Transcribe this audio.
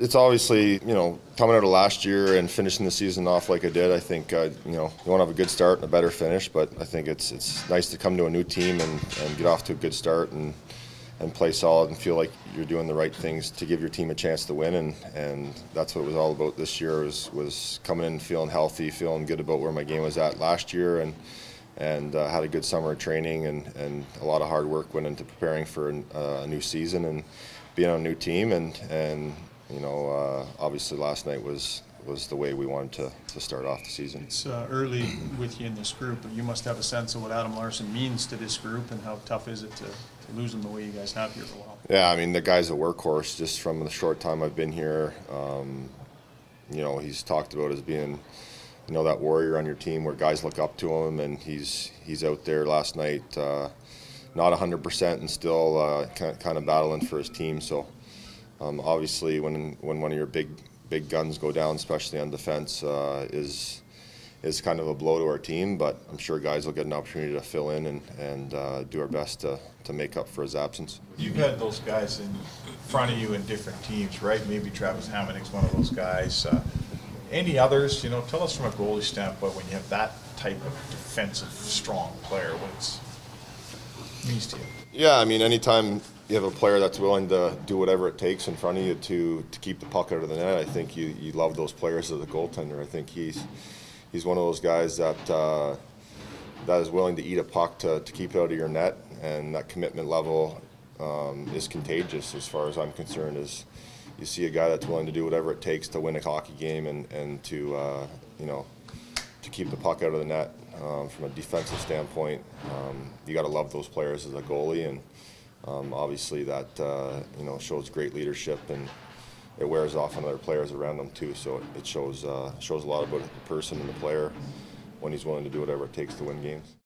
It's obviously, you know, coming out of last year and finishing the season off like I did. I think, uh, you know, you want to have a good start and a better finish, but I think it's it's nice to come to a new team and, and get off to a good start and and play solid and feel like you're doing the right things to give your team a chance to win. And, and that's what it was all about this year was, was coming in feeling healthy, feeling good about where my game was at last year and and uh, had a good summer of training and, and a lot of hard work went into preparing for uh, a new season and being on a new team and, and you know, uh, obviously last night was was the way we wanted to, to start off the season. It's uh, early with you in this group, but you must have a sense of what Adam Larsson means to this group and how tough is it to, to lose him the way you guys have here for a while. Yeah, I mean the guy's a workhorse. Just from the short time I've been here, um, you know, he's talked about as being, you know, that warrior on your team where guys look up to him, and he's he's out there last night, uh, not 100% and still uh, kind of battling for his team. So um, obviously, when when one of your big big guns go down, especially on defense, uh, is is kind of a blow to our team. But I'm sure guys will get an opportunity to fill in and and uh, do our best to to make up for his absence. You've had those guys in front of you in different teams, right? Maybe Travis Hamonic's one of those guys. Uh, any others? You know, tell us from a goalie standpoint when you have that type of defensive strong player, what it means to you. Yeah, I mean, anytime you have a player that's willing to do whatever it takes in front of you to, to keep the puck out of the net. I think you, you love those players as a goaltender. I think he's he's one of those guys that uh, that is willing to eat a puck to, to keep it out of your net, and that commitment level um, is contagious as far as I'm concerned. Is you see a guy that's willing to do whatever it takes to win a hockey game and and to uh, you know to keep the puck out of the net. Um, from a defensive standpoint, um, you got to love those players as a goalie and. Um, obviously, that uh, you know shows great leadership and it wears off on other players around them too. So it shows uh, shows a lot about the person and the player when he's willing to do whatever it takes to win games.